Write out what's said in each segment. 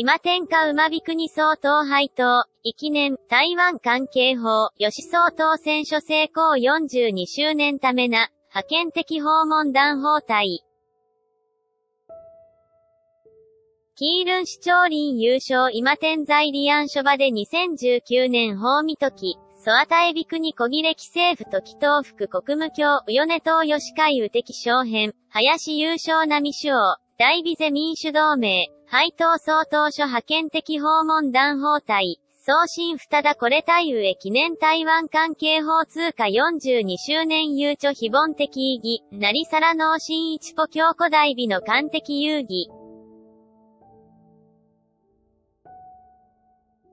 今天下馬び国総統配当、記念、台湾関係法、吉総統選書成功42周年ためな、派遣的訪問団法隊。キールン市長林優勝今天在リアン諸場で2019年法見時、ソアタエビ国小切記政府と祈祷福国務卿、ウヨネ島吉海宇的小編、林優勝並首王、大ビゼ民主同盟、配当総統所派遣的訪問団法隊、送信二田これ対上記念台湾関係法通過42周年誘著非凡的意義、成皿脳新一歩強古代美の官的遊戯。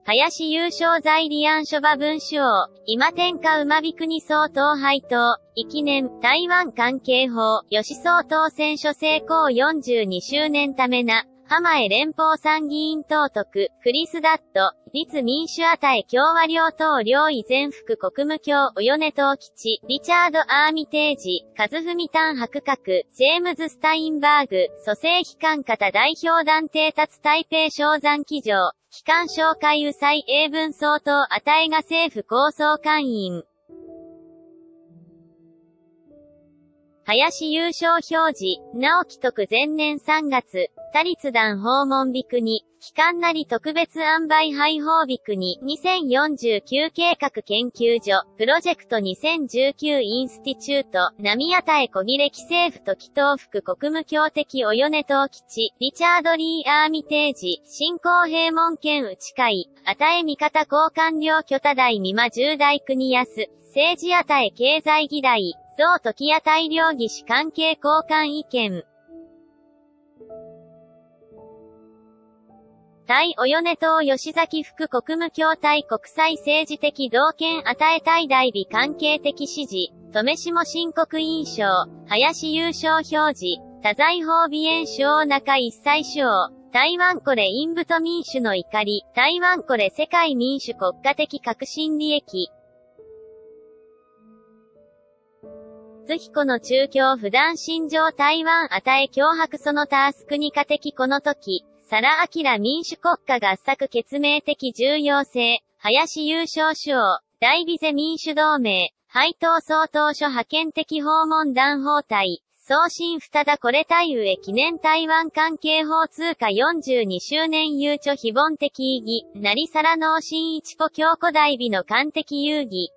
林優勝在リアン諸場文書王、今天下馬び国総統配当、記念、台湾関係法、吉総統選書成功。42周年ためな、浜江連邦参議院党督、クリス・ダット、立民主与え共和両党両位全副国務卿、およね東吉、リチャード・アーミテージ、和文丹白閣、ジェームズ・スタインバーグ、蘇生機関方代表団邸達台北小山機場、機関紹介右祭英文相当与えが政府構想官員。林優勝表示、直木徳前年3月、他立団訪問ビクに、機関なり特別案売配報ビクに、2049計画研究所、プロジェクト2019インスティチュート、波屋台小切記政府と祈祷副国務卿的およね東吉、リチャード・リー・アーミテージ、新興平門県内会、あたえ味方交換領巨多大美馬重大国安、政治あたえ経済議題、増時屋大量技師関係交換意見。対およね島吉崎副国務協対国際政治的同権与えたい代備関係的指示、止めしも申告印象、林優勝表示、多財法美演主王中一切主王、台湾これインブト民主の怒り、台湾これ世界民主国家的革新利益。津彦の中京不断心情台湾与え脅迫そのタースクニカ的この時、サラ・アキラ民主国家合作決命的重要性、林優勝主王、大ビゼ民主同盟、配当総統所派遣的訪問団法隊、送信二田これ対上記念台湾関係法通貨42周年悠著非凡的意義、成皿脳新一歩京古代美の官的遊戯。